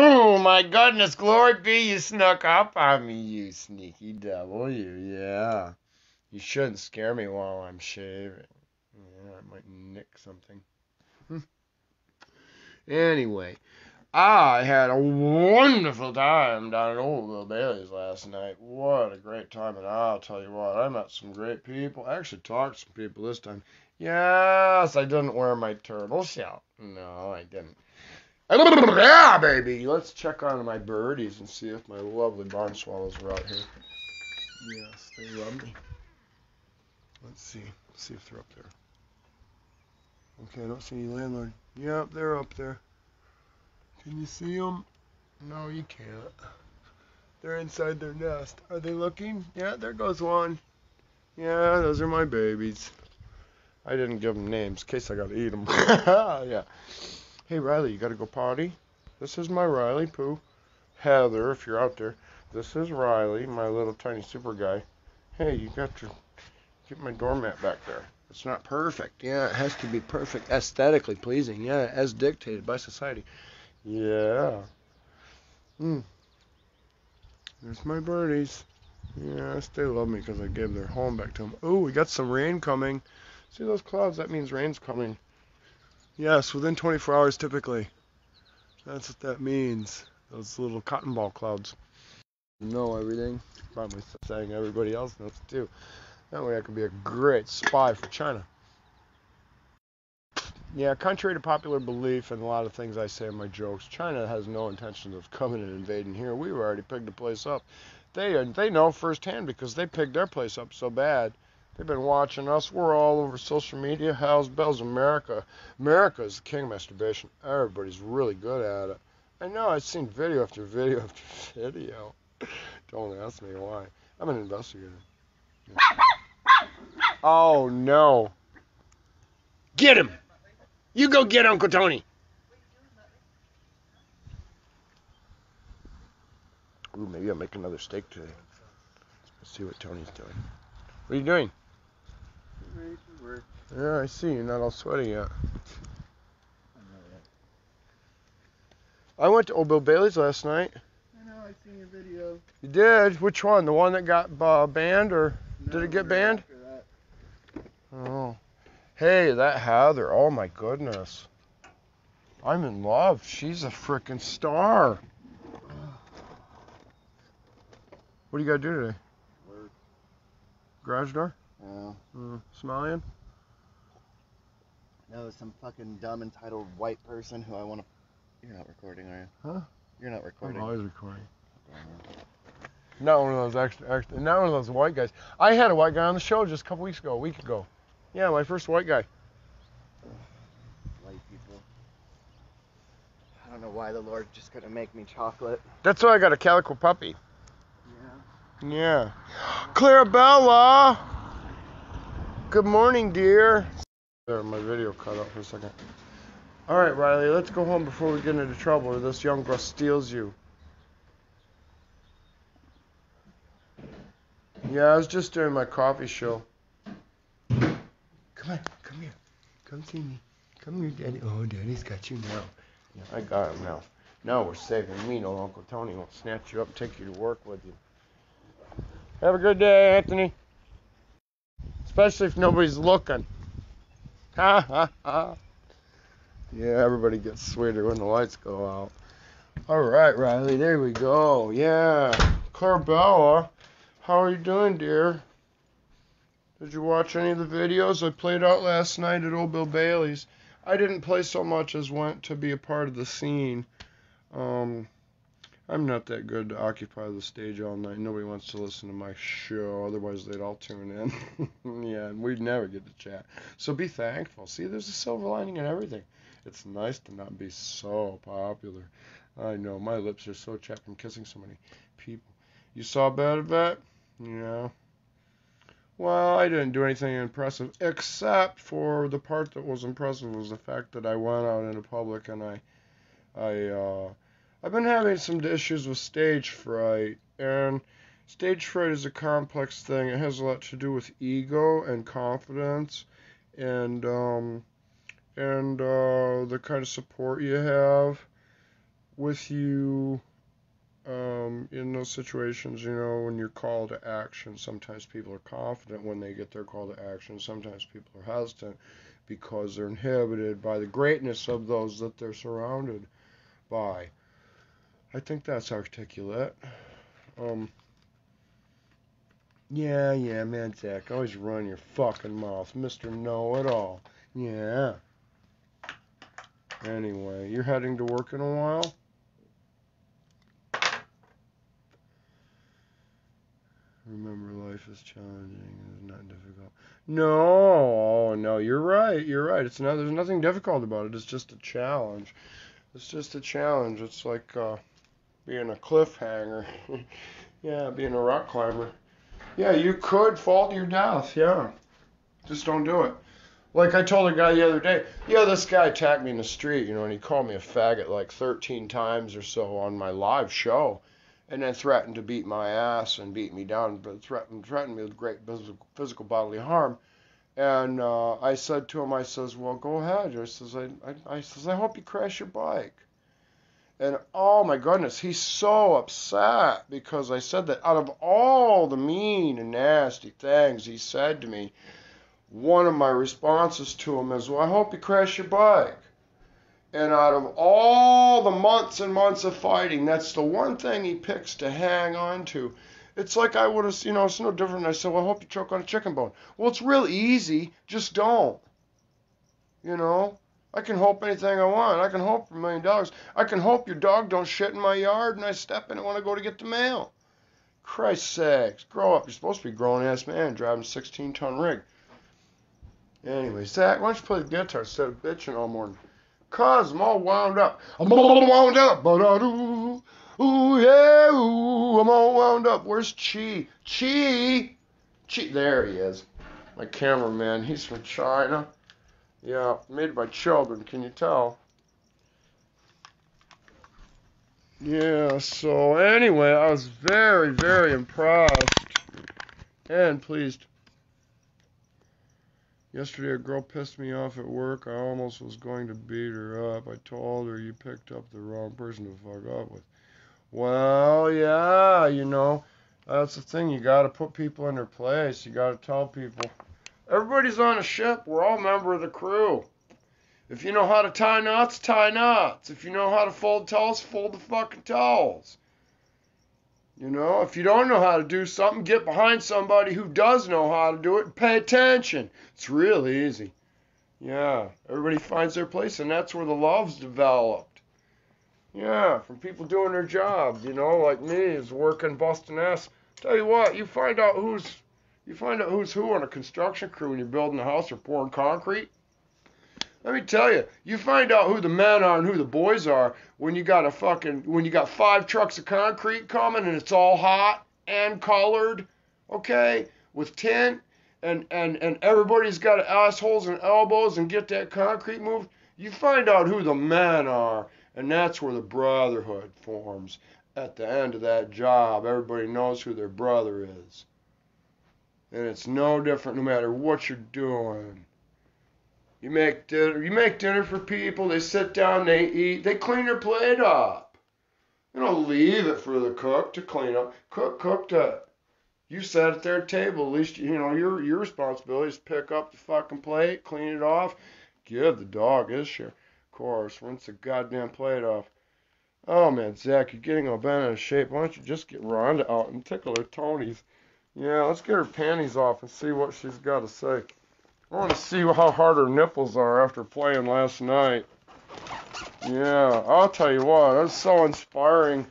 Oh my goodness, glory be, you snuck up on me, you sneaky devil, you, yeah. You shouldn't scare me while I'm shaving. Yeah, I might nick something. Hmm. Anyway, I had a wonderful time down at Old Bill Bailey's last night. What a great time, and I'll tell you what, I met some great people. I actually talked to some people this time. Yes, I didn't wear my turtle shell. No, I didn't. Yeah, baby. Let's check on my birdies and see if my lovely barn swallows are out here. Yes, they love me. Let's see. Let's see if they're up there. Okay, I don't see any landlord. Yep, they're up there. Can you see them? No, you can't. They're inside their nest. Are they looking? Yeah, there goes one. Yeah, those are my babies. I didn't give them names in case I got to eat them. yeah. Hey, Riley, you got to go potty? This is my Riley Pooh. Heather, if you're out there. This is Riley, my little tiny super guy. Hey, you got to get my doormat back there. It's not perfect. Yeah, it has to be perfect, aesthetically pleasing. Yeah, as dictated by society. Yeah. Hmm. There's my birdies. Yes, they love me because I gave their home back to them. Oh, we got some rain coming. See those clouds? That means rain's coming. Yes, within 24 hours typically. That's what that means. Those little cotton ball clouds. Know everything. Probably saying everybody else knows too. That way I could be a great spy for China. Yeah, contrary to popular belief and a lot of things I say in my jokes, China has no intention of coming and invading here. We've already picked the place up. They they know firsthand because they picked their place up so bad. They've been watching us. We're all over social media. How's Bells America? America is the king of masturbation. Everybody's really good at it. I know. I've seen video after video after video. Don't ask me why. I'm an investigator. Oh no! Get him! You go get Uncle Tony. Ooh, maybe I'll make another steak today. Let's see what Tony's doing. What are you doing? Ready for work. Yeah, I see. You're not all sweaty yet. I went to Old Bill Bailey's last night. I know, I seen your video. You did? Which one? The one that got uh, banned, or Did it get banned? oh? Hey, that Heather. Oh my goodness. I'm in love. She's a freaking star. What do you got to do today? Work. Garage door? Yeah. Uh, smiling? No, some fucking dumb entitled white person who I want to. You're not recording, are you? Huh? You're not recording. I'm always recording. Not one of those extra, extra, not one of those white guys. I had a white guy on the show just a couple weeks ago, a week ago. Yeah, my first white guy. White people. I don't know why the Lord just couldn't make me chocolate. That's why I got a calico puppy. Yeah. Yeah. Clarabella! Good morning, dear. There, my video cut out for a second. All right, Riley, let's go home before we get into trouble or this young girl steals you. Yeah, I was just doing my coffee show. Come on, come here. Come see me. Come here, Daddy. Oh, Daddy's got you now. Yeah, I got him now. Now we're saving me. No, Uncle Tony won't snatch you up take you to work with you. Have a good day, Anthony. Especially if nobody's looking. Ha ha ha. Yeah, everybody gets sweeter when the lights go out. All right, Riley, there we go. Yeah. Clarabella, how are you doing, dear? Did you watch any of the videos I played out last night at Old Bill Bailey's? I didn't play so much as went to be a part of the scene. Um, I'm not that good to occupy the stage all night. Nobody wants to listen to my show, otherwise they'd all tune in. yeah, and we'd never get to chat. So be thankful. See, there's a silver lining in everything. It's nice to not be so popular. I know my lips are so chapped from kissing so many people. You saw Bad Vet? Yeah. Well, I didn't do anything impressive, except for the part that was impressive was the fact that I went out into public and I, I, uh, I've been having some issues with stage fright, and stage fright is a complex thing. It has a lot to do with ego and confidence, and um, and uh, the kind of support you have. with you um, in those situations, you know, when you're called to action, sometimes people are confident when they get their call to action. Sometimes people are hesitant because they're inhibited by the greatness of those that they're surrounded by. I think that's articulate. Um, yeah, yeah, man, Zach, always run your fucking mouth, Mr. Know-It-All. Yeah. Anyway, you're heading to work in a while? Remember, life is challenging. It's not difficult. No, no, you're right. You're right. It's not. There's nothing difficult about it. It's just a challenge. It's just a challenge. It's like uh, being a cliffhanger. yeah, being a rock climber. Yeah, you could fall to your death. Yeah, just don't do it. Like I told a guy the other day, yeah, this guy attacked me in the street, you know, and he called me a faggot like 13 times or so on my live show and then threatened to beat my ass and beat me down, but threatened threatened me with great physical, bodily harm. And uh, I said to him, I says, well, go ahead. I says, I, I, I says, I hope you crash your bike. And oh my goodness, he's so upset because I said that out of all the mean and nasty things he said to me, one of my responses to him is, well, I hope you crash your bike. And out of all the months and months of fighting, that's the one thing he picks to hang on to. It's like I would have, you know, it's no different. I said, well, I hope you choke on a chicken bone. Well, it's real easy. Just don't. You know, I can hope anything I want. I can hope for a million dollars. I can hope your dog don't shit in my yard and I step in it when I go to get the mail. Christ sakes, grow up. You're supposed to be a grown ass man driving a 16 ton rig. Anyway, Zach, why don't you play the guitar instead of bitching all morning? Cause I'm all wound up. I'm all wound up. Ooh, yeah, ooh, I'm all wound up. Where's Chi? Chi? Chi. There he is. My cameraman. He's from China. Yeah, made by children. Can you tell? Yeah, so anyway, I was very, very impressed and pleased. Yesterday, a girl pissed me off at work. I almost was going to beat her up. I told her you picked up the wrong person to fuck up with. Well, yeah, you know, that's the thing. You got to put people in their place. You got to tell people. Everybody's on a ship. We're all member of the crew. If you know how to tie knots, tie knots. If you know how to fold towels, fold the fucking towels. You know, if you don't know how to do something, get behind somebody who does know how to do it and pay attention. It's real easy. Yeah, everybody finds their place, and that's where the love's developed. Yeah, from people doing their job, you know, like me, is working busting ass. Tell you what, you find out who's you find out who's who on a construction crew when you're building a house or pouring concrete. Let me tell you, you find out who the men are and who the boys are when you got a fucking when you got five trucks of concrete coming and it's all hot and colored, okay, with tint and and and everybody's got assholes and elbows and get that concrete moved. You find out who the men are, and that's where the brotherhood forms. At the end of that job, everybody knows who their brother is. And it's no different no matter what you're doing. You make dinner. You make dinner for people. They sit down. They eat. They clean their plate up. You don't leave it for the cook to clean up. Cook cooked it. You sat at their table. At least you know your your responsibility is pick up the fucking plate, clean it off, give the dog his share. Of course, rinse the goddamn plate off. Oh man, Zach, you're getting all bent out of shape. Why don't you just get Rhonda out and tickle her Tony's? Yeah, let's get her panties off and see what she's got to say. I want to see how hard her nipples are after playing last night. Yeah, I'll tell you what, that's so inspiring.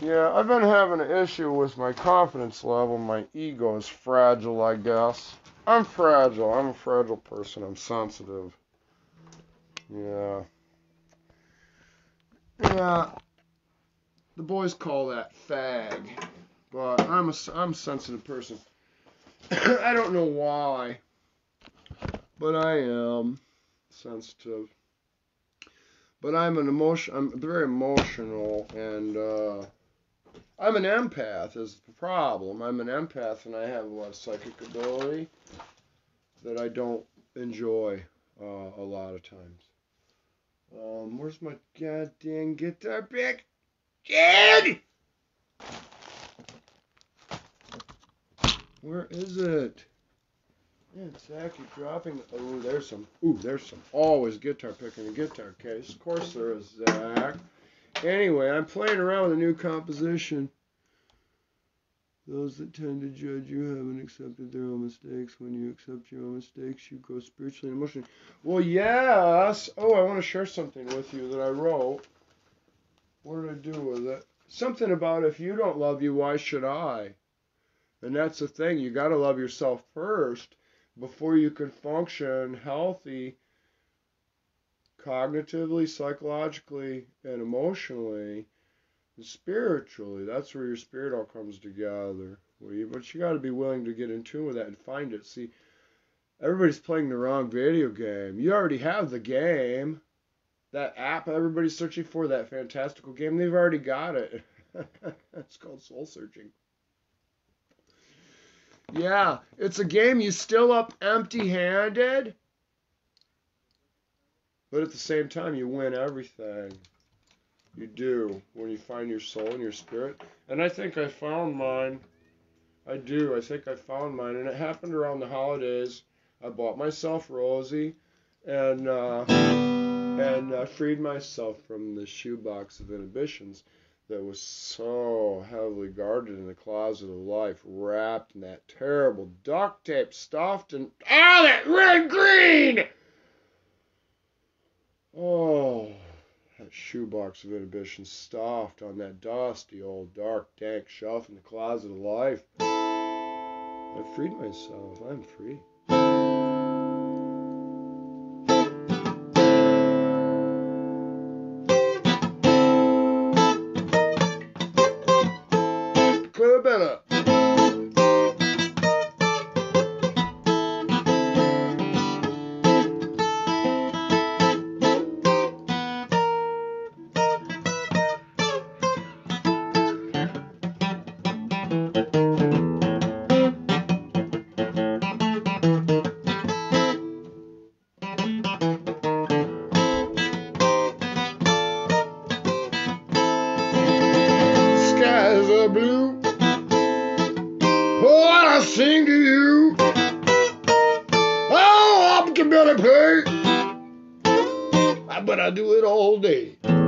Yeah, I've been having an issue with my confidence level. My ego is fragile, I guess. I'm fragile. I'm a fragile person. I'm sensitive. Yeah. Yeah. The boys call that fag, but I'm a I'm a sensitive person. I don't know why, but I am sensitive. But I'm an emotion. I'm very emotional, and uh, I'm an empath. Is the problem? I'm an empath, and I have a lot of psychic ability that I don't enjoy uh, a lot of times. Um, where's my goddamn guitar pick? Kid! Where is it? It's actually dropping. Oh, there's some. Ooh, there's some. Always guitar pick in a guitar case. Of course there is, Zach. Anyway, I'm playing around with a new composition. Those that tend to judge you haven't accepted their own mistakes. When you accept your own mistakes, you grow spiritually and emotionally. Well, yes. Oh, I want to share something with you that I wrote. What did I do with it? Something about if you don't love you, why should I? And that's the thing. You got to love yourself first before you can function healthy cognitively, psychologically, and emotionally spiritually. That's where your spirit all comes together. But you got to be willing to get in tune with that and find it. See, everybody's playing the wrong video game. You already have the game. That app everybody's searching for, that fantastical game, they've already got it. it's called soul searching. Yeah, it's a game you still up empty handed, but at the same time, you win everything. You do when you find your soul and your spirit. And I think I found mine. I do. I think I found mine. And it happened around the holidays. I bought myself Rosie and uh, and uh, freed myself from the shoebox of inhibitions that was so heavily guarded in the closet of life, wrapped in that terrible duct tape, stuffed in all that red green. Oh that shoebox of inhibition stuffed on that dusty old dark dank shelf in the closet of life. I freed myself. I'm free. all day.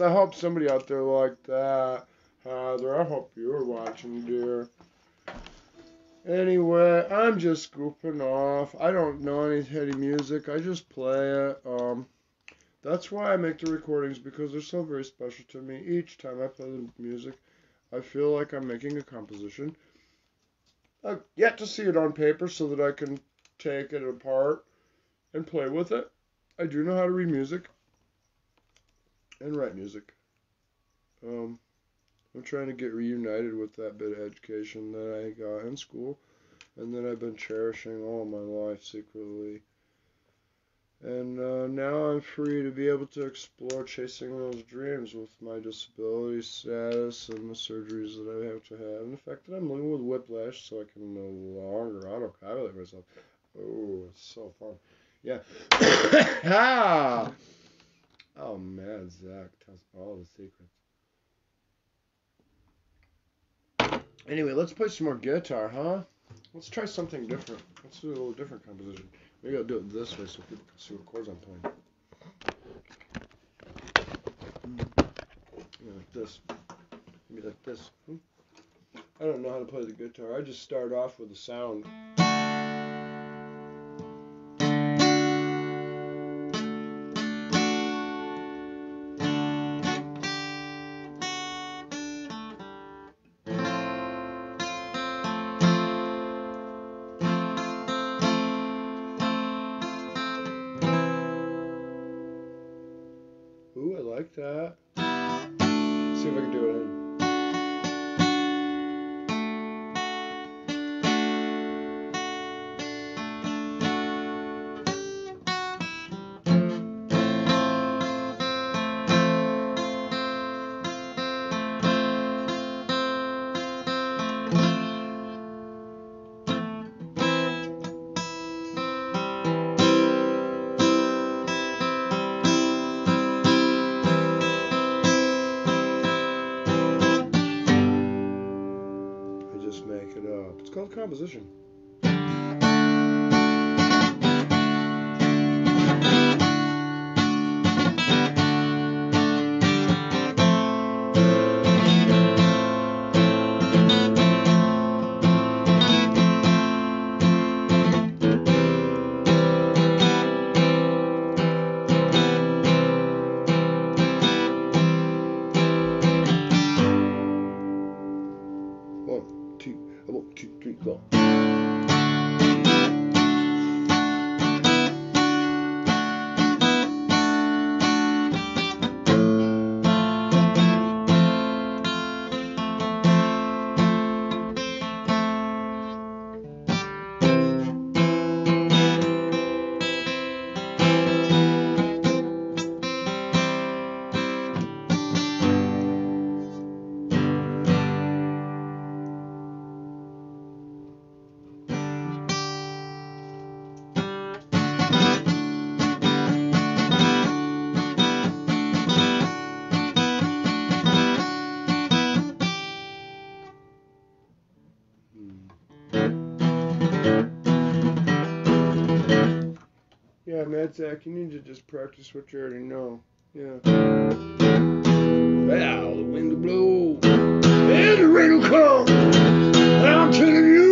I hope somebody out there liked that. Heather, I hope you were watching, dear. Anyway, I'm just goofing off. I don't know any heady music. I just play it. Um, that's why I make the recordings because they're so very special to me. Each time I play the music, I feel like I'm making a composition. I've yet to see it on paper so that I can take it apart and play with it. I do know how to read music and write music. Um, I'm trying to get reunited with that bit of education that I got in school and that I've been cherishing all my life secretly. And uh, now I'm free to be able to explore chasing those dreams with my disability status and the surgeries that I have to have, and the fact that I'm living with whiplash so I can no longer auto-copulate myself. Oh, it's so fun. Yeah. ah! Oh man, Zach tells all the secrets. Anyway, let's play some more guitar, huh? Let's try something different. Let's do a little different composition. Maybe I'll do it this way so people can see what chords I'm playing. Yeah, like this. Maybe like this. Hmm? I don't know how to play the guitar. I just start off with a sound. Ooh, I like that. see if I can do it composition. Yeah, Mad Zach, you need to just practice what you already know. Yeah. Well, the wind will blow, and the rain will come. And I'm telling you,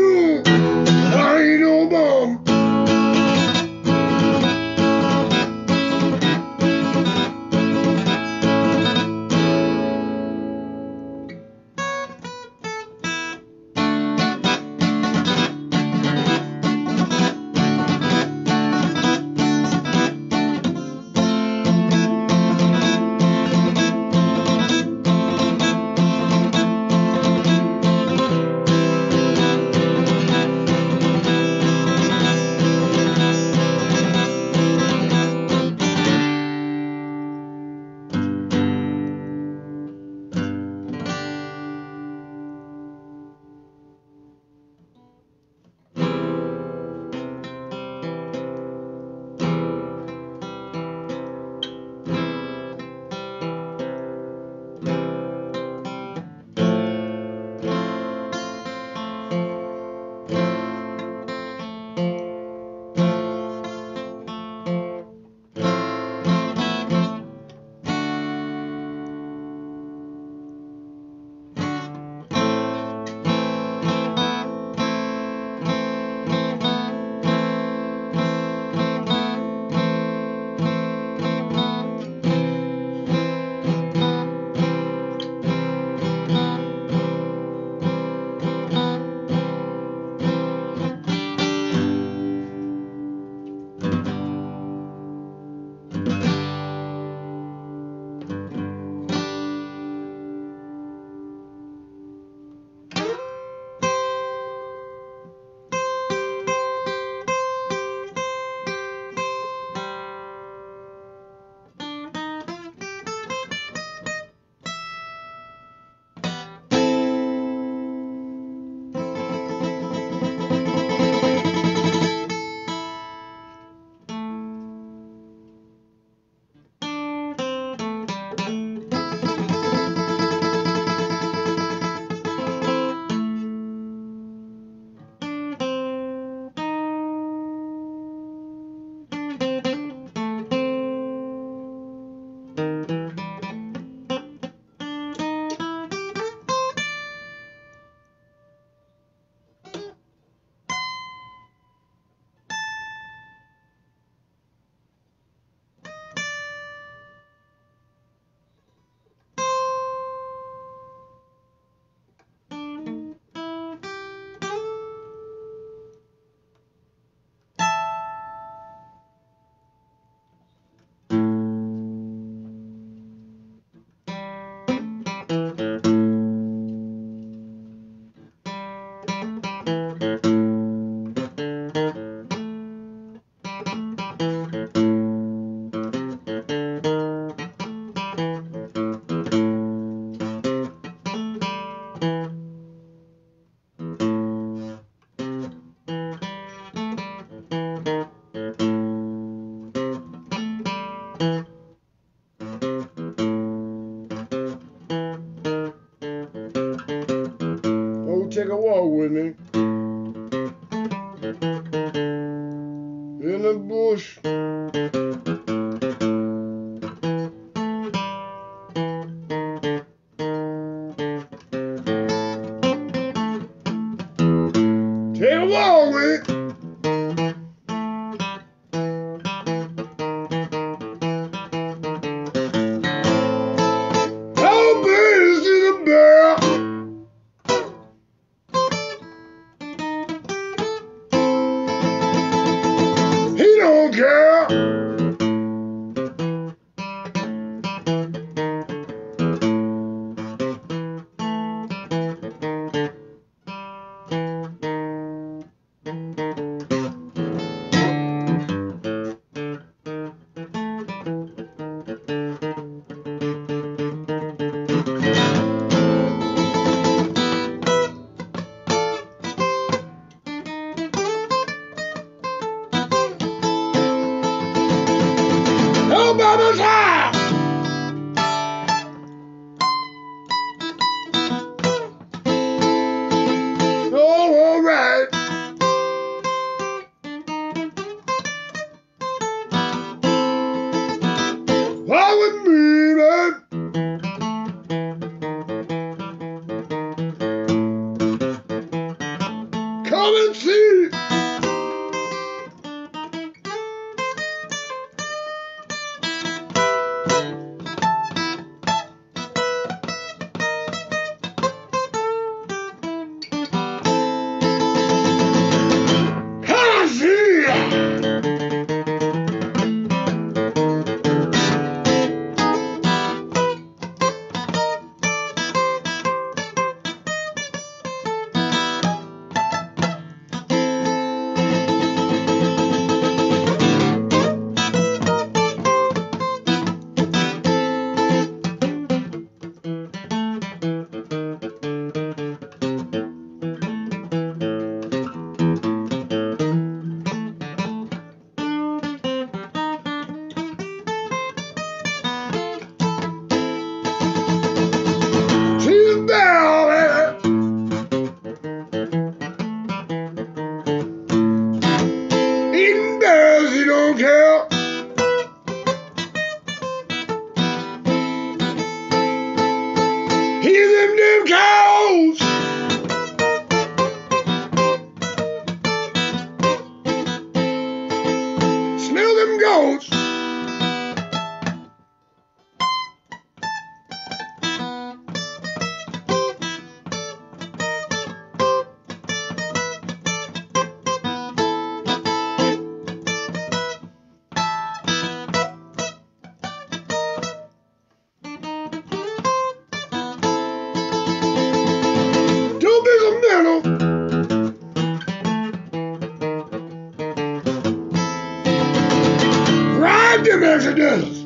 Ride them accidentals.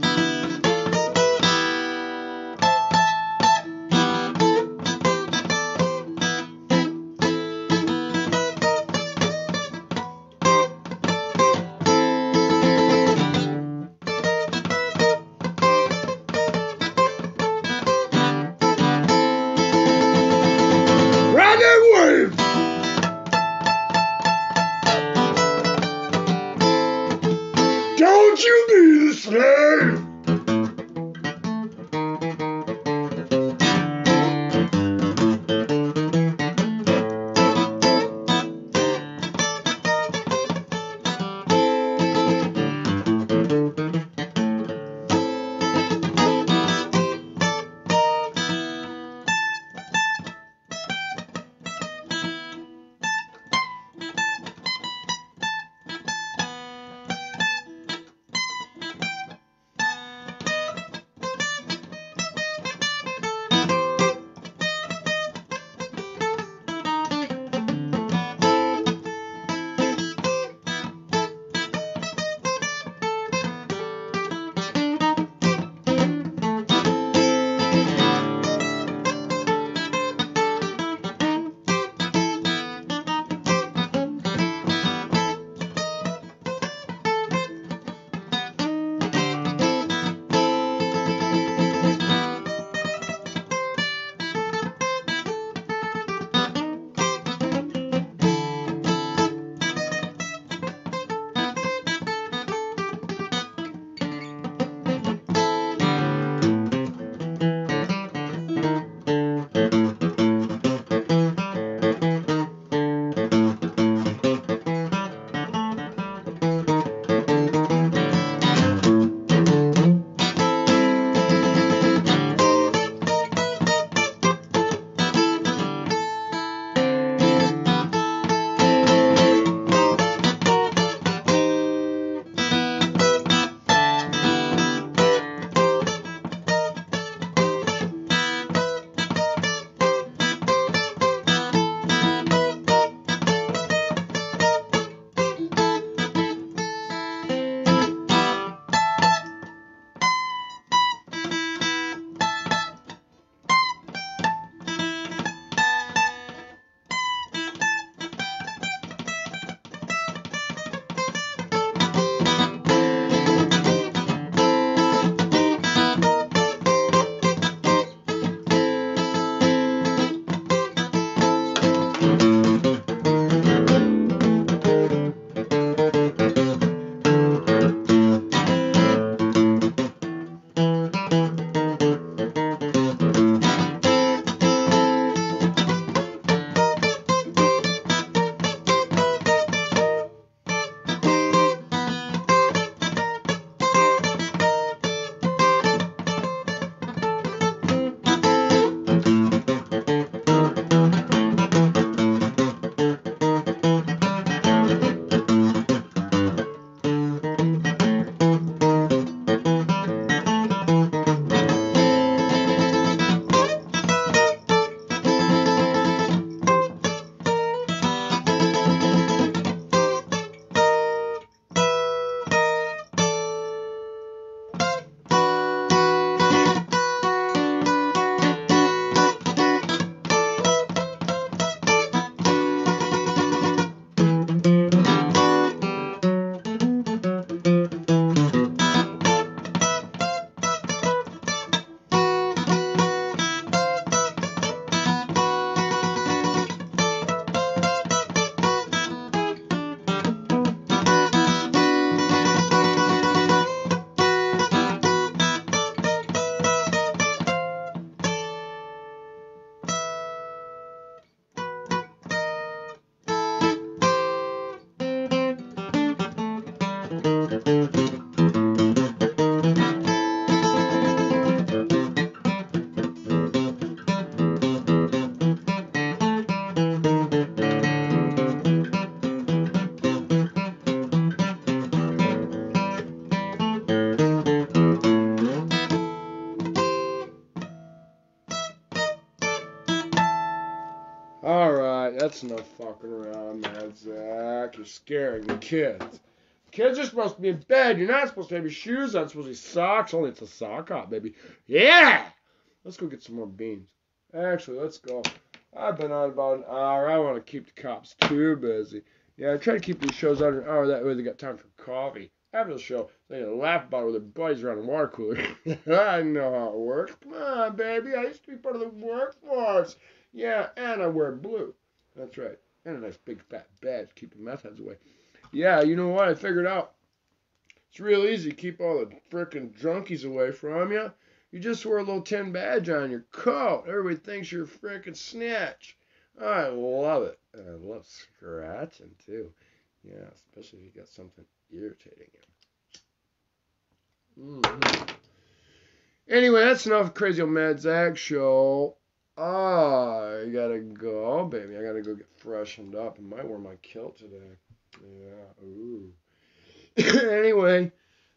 Fucking around, man, Zach. You're scaring the kids. Kids are supposed to be in bed. You're not supposed to have your shoes on. It's supposed to be socks. Only it's a sock hop, baby. Yeah! Let's go get some more beans. Actually, let's go. I've been on about an hour. I want to keep the cops too busy. Yeah, I try to keep these shows under an hour. That way they got time for coffee. After the show, they can laugh about it with their buddies around the water cooler. I know how it works. Come on, baby. I used to be part of the workforce. Yeah, and I wear blue. That's right. And a nice big fat badge to keep the meth heads away. Yeah, you know what? I figured out. It's real easy to keep all the frickin' junkies away from you. You just wear a little tin badge on your coat. Everybody thinks you're a frickin' snitch. I love it. And I love scratching too. Yeah, especially if you got something irritating you. hmm Anyway, that's enough crazy old Mad Zack show. I gotta go, oh, baby. I gotta go get freshened up. I might wear my kilt today. Yeah. Ooh. anyway,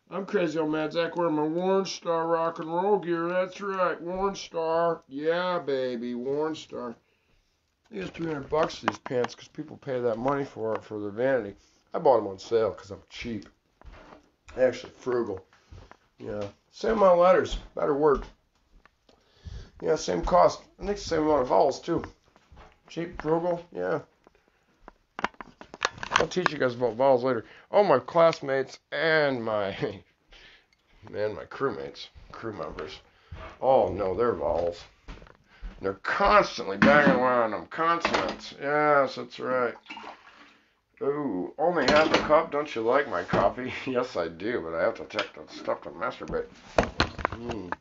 I'm crazy old Mad Zach wearing my Warren Star rock and roll gear. That's right, Warren Star. Yeah, baby, Warren Star. Think it's 300 bucks these pants because people pay that money for for their vanity. I bought them on sale because I'm cheap. Actually, frugal. Yeah. Send my letters, better word. Yeah, same cost. I think same amount of vowels too. Cheap, frugal, yeah. I'll teach you guys about vowels later. All my classmates and my and my crewmates, crew members, all know their vowels. They're constantly banging on them. Consonants. Yes, that's right. Ooh, only half a cup. Don't you like my coffee? yes, I do, but I have to take the stuff to masturbate. Mm.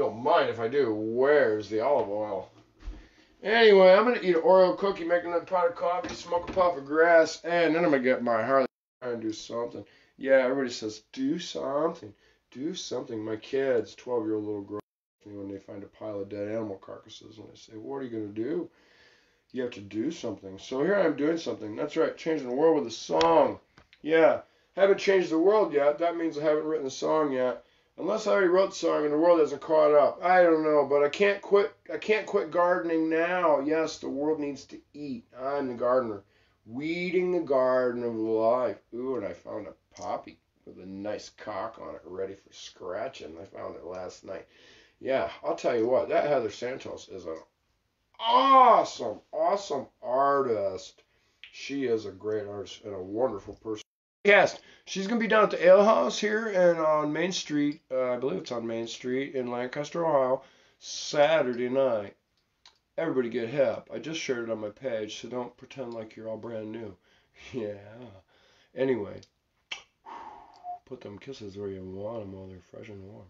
Don't mind if I do. Where's the olive oil? Anyway, I'm gonna eat an Oreo cookie, make another pot of coffee, smoke a puff of grass, and then I'm gonna get my Harley and do something. Yeah, everybody says do something, do something. My kids, 12 year old little girl, when they find a pile of dead animal carcasses, and they say, "What are you gonna do?" You have to do something. So here I am doing something. That's right, changing the world with a song. Yeah, haven't changed the world yet. That means I haven't written a song yet. Unless I already wrote the song and the world hasn't caught up. I don't know, but I can't quit. I can't quit gardening now. Yes, the world needs to eat. I'm the gardener, weeding the garden of life. Ooh, and I found a poppy with a nice cock on it, ready for scratching. I found it last night. Yeah, I'll tell you what. That Heather Santos is an awesome, awesome artist. She is a great artist and a wonderful person. Yes, she's gonna be down at the Ale House here and on Main Street. Uh, I believe it's on Main Street in Lancaster, Ohio, Saturday night. Everybody get hip. I just shared it on my page, so don't pretend like you're all brand new. Yeah. Anyway, put them kisses where you want them while they're fresh and warm.